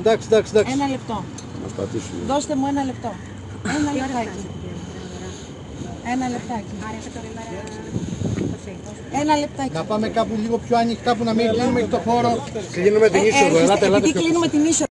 Εντάξει, εντάξει, εντάξει. Ένα λεπτό. Να πατήσουμε. Δώστε μου ένα λεπτό. Ένα λεπτάκι. Ένα λεπτάκι. Ένα λεπτάκι. Να πάμε κάπου λίγο πιο ανοιχτά που να μην κλείνουμε το χώρο. Κλείνουμε την Ε, είσοδο. έρχεστε- Ελάτε, ελάτε. επειδή πιο κλείνουμε την είσοδο;